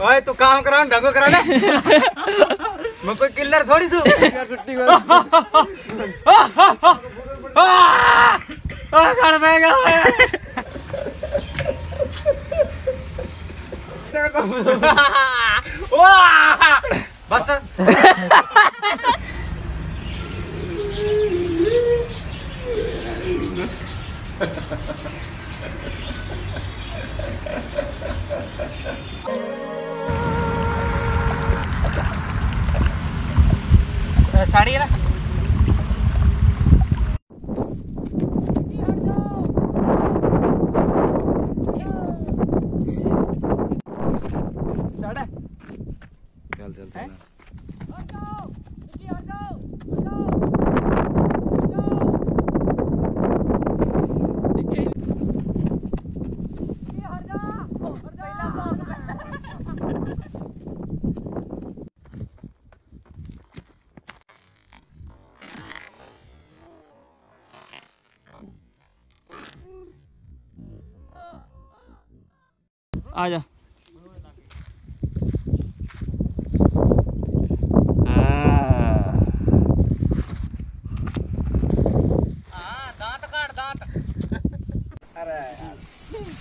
ओए तू काम करा ढंगो करा ले। मैं कोई किल्लर थोड़ी सु छुट्टी आ घर में गया वाह! बस। स्टार्ट है ना चल चल चल आ जा दांत काट दांत।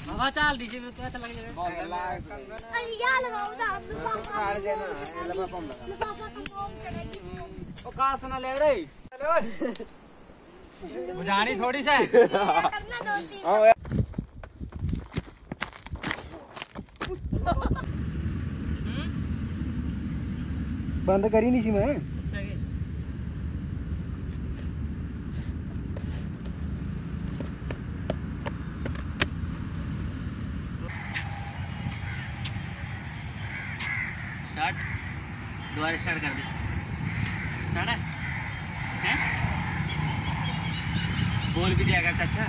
हवा चाल दीजिए मैं कैसा लग जाएगा अरे या लगाओ ना लिफाफा लिफाफा का बॉम चढ़ेगी ओ कहाँ सुना ले रे बुझानी थोड़ी से? करना दो तीन बंद करी नहीं सी मैं। स्टार्ट दोबारा स्टार्ट कर दे। स्टार्ट है? हैं? बोल भी दिया कर चाचा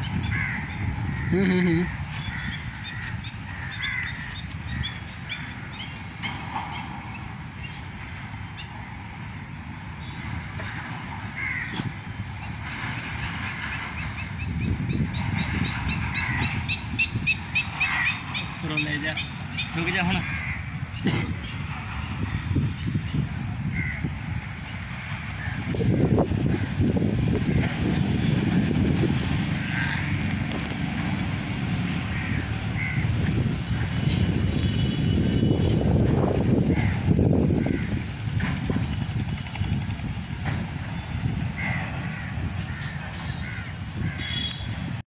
फिर ले जा रुक जा ਹੁਣ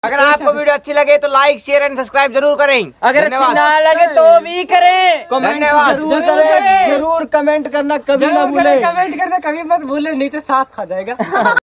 अगर आपको वीडियो अच्छी लगे तो लाइक शेयर एंड सब्सक्राइब ज़रूर करें। अगर अच्छी ना लगे तो भी करें। कमेंट ज़रूर करें ज़रूर कमेंट करना कभी ना भूलें। कमेंट करना कभी मत भूलें नहीं तो साफ़ खा जाएगा।